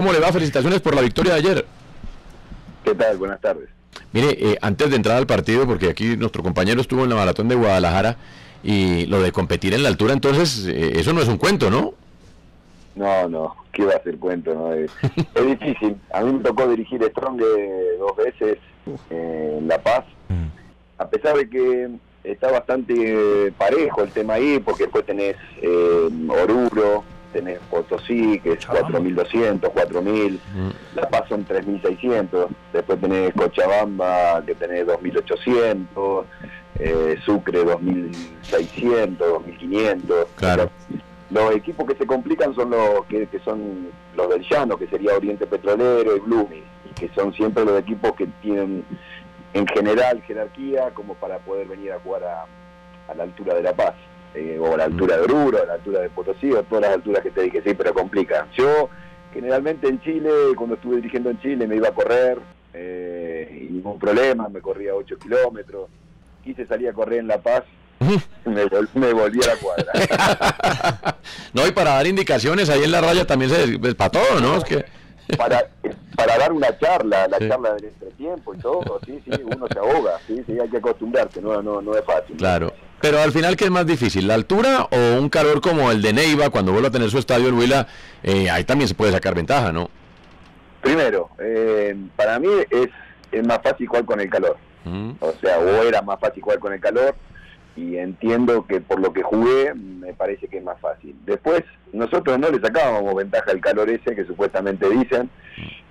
¿Cómo le va? Felicitaciones por la victoria de ayer. ¿Qué tal? Buenas tardes. Mire, eh, antes de entrar al partido, porque aquí nuestro compañero estuvo en la maratón de Guadalajara y lo de competir en la altura, entonces eh, eso no es un cuento, ¿no? No, no, ¿qué va a ser cuento? No? Es, es difícil. A mí me tocó dirigir Strong dos veces en La Paz, a pesar de que está bastante parejo el tema ahí, porque después tenés eh, Oruro, tenés Potosí, que es 4.200, 4.000, La Paz son 3.600, después tenés Cochabamba, que tenés 2.800, eh, Sucre 2.600, 2.500. Claro. Los equipos que se complican son los que, que son los del llano, que sería Oriente Petrolero y Blooming, que son siempre los equipos que tienen en general jerarquía como para poder venir a jugar a, a la altura de La Paz, eh, o a la altura de Oruro, a la altura de Potosí, o todas las alturas que te dije, sí, pero complica. Yo generalmente en Chile, cuando estuve dirigiendo en Chile, me iba a correr eh, y ningún problema, me corría 8 kilómetros, quise salir a correr en La Paz, me, vol me volví a la cuadra. no, y para dar indicaciones ahí en la raya también se pues, para todo, ¿no? Es que para, para dar una charla, la charla del entretiempo y todo, sí, sí, uno se ahoga, sí, sí, hay que acostumbrarse, no, no, no es fácil. Claro. Pero al final, ¿qué es más difícil? ¿La altura o un calor como el de Neiva cuando vuelve a tener su estadio el Huila? Eh, ahí también se puede sacar ventaja, ¿no? Primero, eh, para mí es, es más fácil jugar con el calor. Mm. O sea, o era más fácil jugar con el calor y entiendo que por lo que jugué me parece que es más fácil. Después, nosotros no le sacábamos ventaja al calor ese que supuestamente dicen.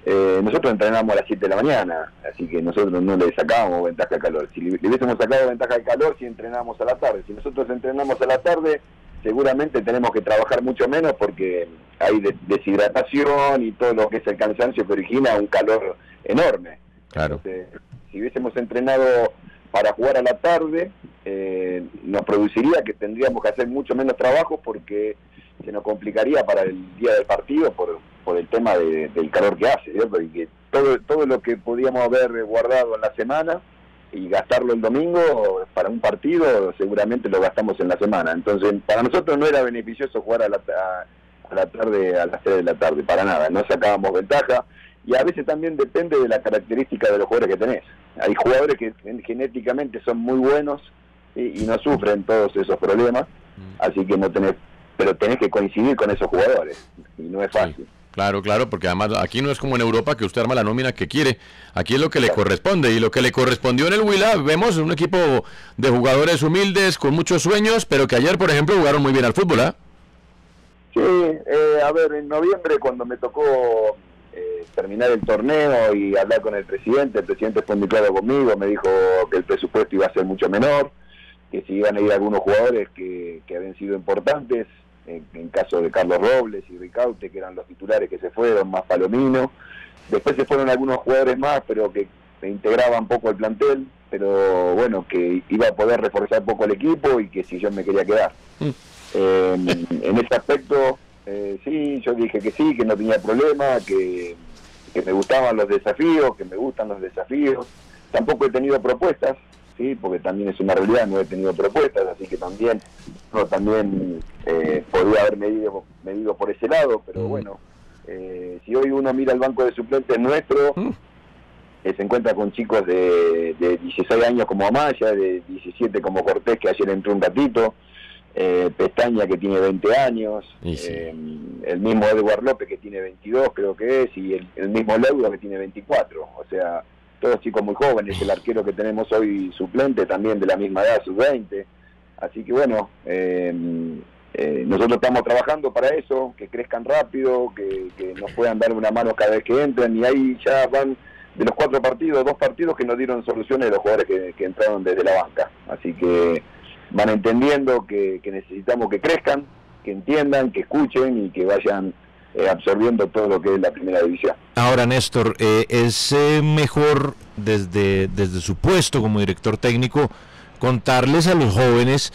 Eh, nosotros entrenamos a las 7 de la mañana, así que nosotros no le sacábamos ventaja al calor. Si le, le hubiésemos sacado ventaja al calor, si entrenamos a la tarde. Si nosotros entrenamos a la tarde, seguramente tenemos que trabajar mucho menos porque hay de- deshidratación y todo lo que es el cansancio que origina un calor enorme. Claro. Entonces, si hubiésemos entrenado para jugar a la tarde, eh, nos produciría que tendríamos que hacer mucho menos trabajo porque se nos complicaría para el día del partido por, por el tema de- del calor que hace, ¿cierto? Y que todo, todo lo que podíamos haber guardado en la semana y gastarlo el domingo para un partido, seguramente lo gastamos en la semana. Entonces, para nosotros no era beneficioso jugar a la, a, a la tarde, a las 3 de la tarde, para nada, no sacábamos ventaja y a veces también depende de la característica de los jugadores que tenés. Hay jugadores que gen- genéticamente son muy buenos y, y no sufren todos esos problemas, así que no tenés, pero tenés que coincidir con esos jugadores y no es fácil. Claro, claro, porque además aquí no es como en Europa que usted arma la nómina que quiere. Aquí es lo que le corresponde. Y lo que le correspondió en el Huila, vemos un equipo de jugadores humildes, con muchos sueños, pero que ayer, por ejemplo, jugaron muy bien al fútbol, ¿ah? Sí, eh, a ver, en noviembre cuando me tocó eh, terminar el torneo y hablar con el presidente, el presidente fue muy claro conmigo, me dijo que el presupuesto iba a ser mucho menor, que si iban a ir algunos jugadores que habían sido importantes, en, en caso de Carlos Robles y Ricaute, que eran los titulares que se fueron, más Palomino. Después se fueron algunos jugadores más, pero que integraban poco el plantel, pero bueno, que iba a poder reforzar poco el equipo y que si yo me quería quedar. Eh, en ese aspecto, eh, sí, yo dije que sí, que no tenía problema, que, que me gustaban los desafíos, que me gustan los desafíos. Tampoco he tenido propuestas, sí, porque también es una realidad, no he tenido propuestas, así que también, no, también eh, podría haber medido, medido por ese lado, pero bueno, eh, si hoy uno mira el banco de suplentes nuestro, eh, se encuentra con chicos de, de 16 años como Amaya, de 17 como Cortés, que ayer entró un gatito, eh, Pestaña que tiene 20 años, sí. eh, el mismo Edward López que tiene 22 creo que es, y el, el mismo Leudo que tiene 24, o sea, todos chicos muy jóvenes, el arquero que tenemos hoy suplente también de la misma edad, sus 20, así que bueno, eh, eh, nosotros estamos trabajando para eso, que crezcan rápido, que, nos puedan dar una mano cada vez que entran, y ahí ya van de los cuatro partidos, dos partidos que nos dieron soluciones los jugadores que, que entraron desde la banca. Así que van entendiendo que, que necesitamos que crezcan, que entiendan, que escuchen y que vayan eh, absorbiendo todo lo que es la primera división. Ahora, Néstor, eh, ¿es eh, mejor desde, desde su puesto como director técnico contarles a los jóvenes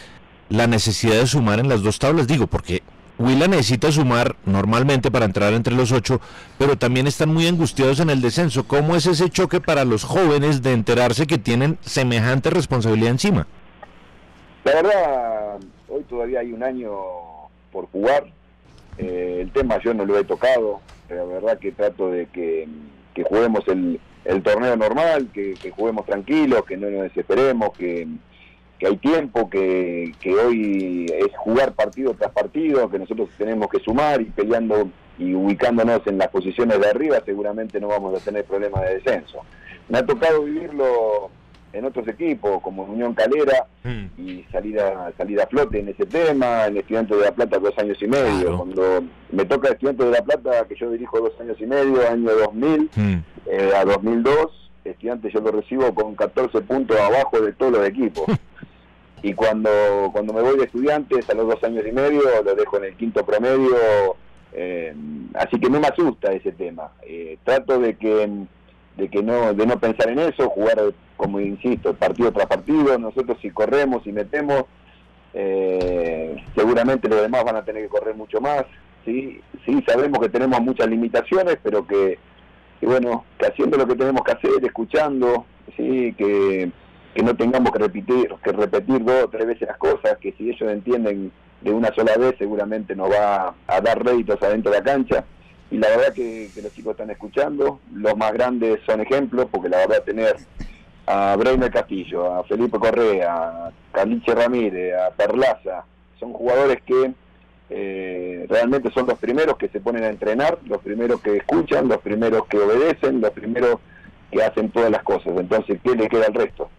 la necesidad de sumar en las dos tablas? Digo, porque Huila necesita sumar normalmente para entrar entre los ocho, pero también están muy angustiados en el descenso. ¿Cómo es ese choque para los jóvenes de enterarse que tienen semejante responsabilidad encima? La verdad, hoy todavía hay un año por jugar. Eh, el tema yo no lo he tocado. la verdad que trato de que, juguemos el, torneo normal, que, juguemos tranquilos, que no nos desesperemos, que, hay tiempo, que, hoy es jugar partido tras partido, que nosotros tenemos que sumar y peleando y ubicándonos en las posiciones de arriba, seguramente no vamos a tener problemas de descenso. Me ha tocado vivirlo en otros equipos, como Unión Calera, hmm. y salir a, salir a flote en ese tema, en Estudiantes de La Plata dos años y medio. Cuando me toca Estudiantes de La Plata, que yo dirijo dos años y medio, año 2000 hmm. eh, a 2002, Estudiantes yo lo recibo con 14 puntos abajo de todos los equipos. y cuando, cuando me voy de Estudiantes a los dos años y medio, lo dejo en el quinto promedio. Eh, así que no me asusta ese tema. Eh, trato de que de que no de no pensar en eso, jugar como insisto, partido tras partido, nosotros si corremos y metemos, eh, seguramente los demás van a tener que correr mucho más, sí, sí sabemos que tenemos muchas limitaciones, pero que, bueno, que haciendo lo que tenemos que hacer, escuchando, sí, que, que no tengamos que repetir, que repetir dos o tres veces las cosas, que si ellos entienden de una sola vez seguramente nos va a dar réditos adentro de la cancha y la verdad que, los chicos están escuchando. Los más grandes son ejemplos, porque la verdad tener a Breiner Castillo, a Felipe Correa, a Caliche Ramírez, a Perlaza, son jugadores que eh, realmente son los primeros que se ponen a entrenar, los primeros que escuchan, los primeros que obedecen, los primeros que hacen todas las cosas. Entonces, ¿qué le queda al resto?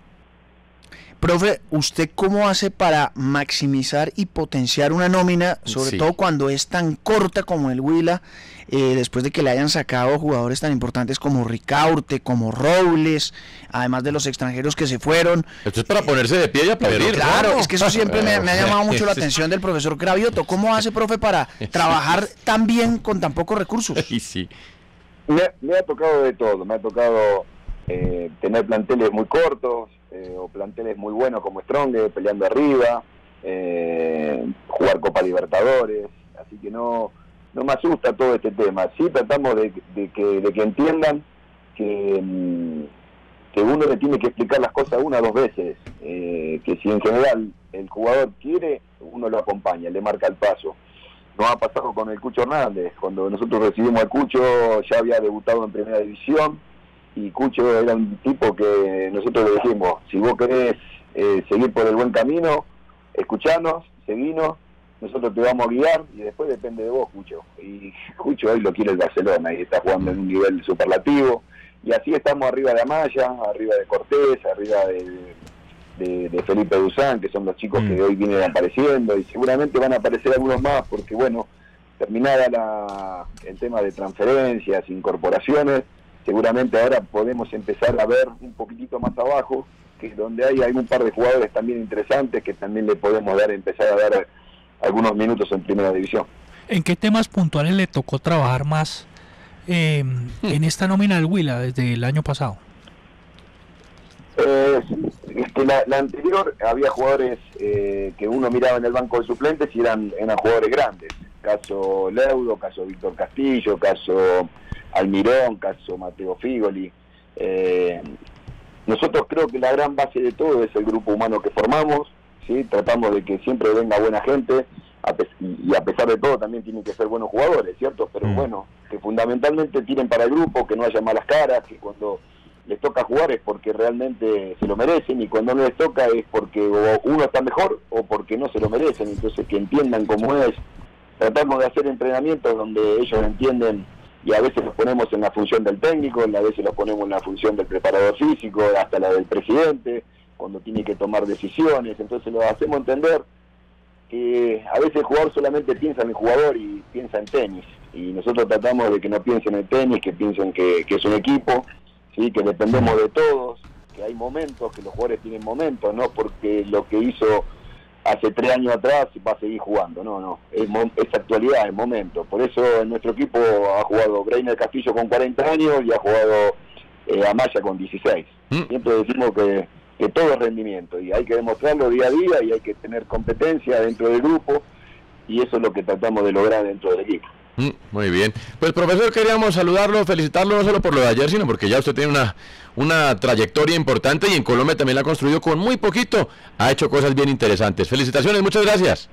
Profe, ¿usted cómo hace para maximizar y potenciar una nómina, sobre todo cuando es tan corta como el Huila, eh, después de que le hayan sacado jugadores tan importantes como Ricaurte, como Robles, además de los extranjeros que se fueron? Esto es para ponerse de pie y aplaudir. claro, es que eso siempre me, ha llamado mucho la atención del profesor Cravioto. ¿Cómo hace, profe, para trabajar tan bien con tan pocos recursos? Sí. Me, ha tocado de todo, me ha tocado eh, tener planteles muy cortos, eh, o planteles muy buenos como Strong, peleando arriba, eh, jugar Copa Libertadores, así que no, no me asusta todo este tema. Sí tratamos de, que, de que entiendan que, mm, que uno le tiene que explicar las cosas una o dos veces, eh, que si en general el jugador quiere, uno lo acompaña, le marca el paso. Nos ha pasado con el Cucho Hernández, cuando nosotros recibimos al Cucho ya había debutado en Primera División, y Cucho era un tipo que nosotros le dijimos, si vos querés eh, seguir por el buen camino, escuchanos, seguinos, nosotros te vamos a guiar y después depende de vos, Cucho. Y Cucho hoy lo quiere el Barcelona y está jugando en un nivel superlativo. Y así estamos arriba de Amaya, arriba de Cortés, arriba de, de, Felipe Duzán, que son los chicos que mm. hoy vienen apareciendo y seguramente van a aparecer algunos más porque, bueno, terminada la, el tema de transferencias, incorporaciones, seguramente ahora podemos empezar a ver un poquitito más abajo, que es donde hay algún par de jugadores también interesantes que también le podemos dar, empezar a dar algunos minutos en primera división. ¿En qué temas puntuales le tocó trabajar más hmm. en esta nómina del Huila desde el año pasado? Eh, la, anterior había jugadores eh, que uno miraba en el banco de suplentes y eran, eran jugadores grandes. Caso Leudo, caso Víctor Castillo, caso Almirón, caso Mateo Figoli. Eh, nosotros creo que la gran base de todo es el grupo humano que formamos, ¿sí? tratamos de que siempre venga buena gente y a pesar de todo también tienen que ser buenos jugadores, ¿cierto? Pero mm. bueno, que fundamentalmente tiren para el grupo, que no haya malas caras, que cuando les toca jugar es porque realmente se lo merecen y cuando no les toca es porque uno está mejor o porque no se lo merecen, entonces que entiendan cómo es. Tratamos de hacer entrenamientos donde ellos entienden y a veces los ponemos en la función del técnico, a veces los ponemos en la función del preparador físico, hasta la del presidente, cuando tiene que tomar decisiones, entonces lo hacemos entender que a veces el jugador solamente piensa en el jugador y piensa en tenis, y nosotros tratamos de que no piensen en tenis, que piensen que, que es un equipo, ¿sí? que dependemos de todos, que hay momentos, que los jugadores tienen momentos, no porque lo que hizo hace tres años atrás va a seguir jugando. No, no, es, actualidad, es momento. Por eso en nuestro equipo ha jugado Breiner Castillo con 40 años y ha jugado eh, Amaya con 16. Mm. Siempre decimos que, que todo es rendimiento y hay que demostrarlo día a día y hay que tener competencia dentro del grupo y eso es lo que tratamos de lograr dentro del equipo. Mm, muy bien. Pues profesor, queríamos saludarlo, felicitarlo no solo por lo de ayer, sino porque ya usted tiene una, una trayectoria importante y en Colombia también la ha construido con muy poquito. Ha hecho cosas bien interesantes. Felicitaciones, muchas gracias.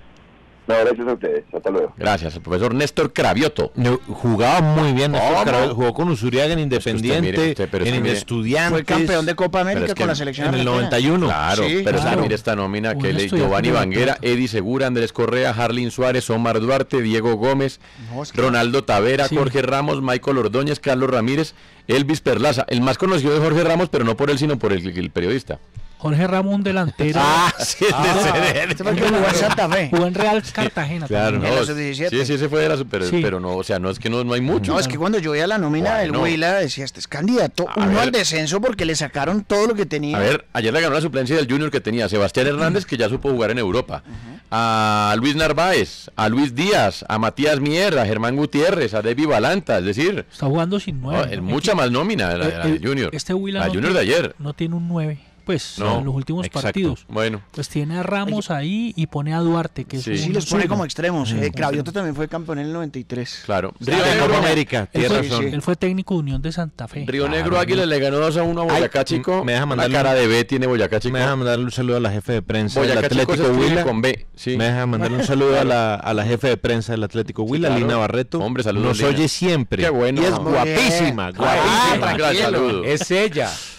No, gracias a ustedes. Hasta luego. Gracias, el profesor Néstor Cravioto. No, jugaba muy bien, Néstor. Caraballo, jugó con Usuriaga en Independiente, mire, usted, pero es en que mire, Estudiantes. Fue campeón de Copa América es que con la selección en el argentina. 91. Claro, Sí, pero es que claro. mire esta nómina que le, Giovanni Vanguera. Eddie Segura, Andrés Correa, Harlin Suárez, Omar Duarte, Diego Gómez, No, es que- Ronaldo Tavera, Sí. Jorge Ramos, Michael Ordóñez, Carlos Ramírez, Elvis Perlaza. El más conocido de Jorge Ramos, pero no por él, sino por el, el periodista. Jorge Ramos, un delantero. Ah, sí, el de el jugó en Santa Fe. Jugó en Real Cartagena. claro. En No, sub-17. Sí, sí, ese fue de la super, Sí. pero no, o sea, no es que no, no hay mucho. No, es que cuando yo veía la nómina del Bueno. Huila decía, este es candidato A uno ver. al descenso porque le sacaron todo lo que tenía. A ver, ayer le ganó la suplencia del Junior que tenía Sebastián Hernández, que ya supo jugar en Europa, a Luis Narváez, a Luis Díaz, a Matías Mier, a Germán Gutiérrez, a Debbie Balanta, es decir, Está jugando sin no, nueve. es ¿no? mucha más nómina la, la Eh, del Junior. Este Huila la no Junior de tiene- ayer. No tiene un 9. Pues No, en los últimos exacto. partidos. Bueno, Pues tiene a Ramos ahí y pone a Duarte, que es Sí. sí, los pone como extremos. Eh, Cravioto también fue campeón en el 93. claro. Río Negro, América, Él tiene fue, razón. él fue técnico de Unión de Santa Fe. Río Claro, Negro Águila le ganó 2 a 1 a Boyacá Ay, Chico. me deja Una mandarle cara un- de B tiene Boyacá Chico. Me deja mandarle un saludo a la jefe de prensa del Boyacá Atlético Huila. con B, sí. Me deja mandarle un saludo a la, a la jefe de prensa del Atlético Huila, claro. Lina Barreto. Hombre, saludos, Nos Lina. oye siempre. Qué bueno. Y es guapísima, guapísima. Ah, saludo. Es ella.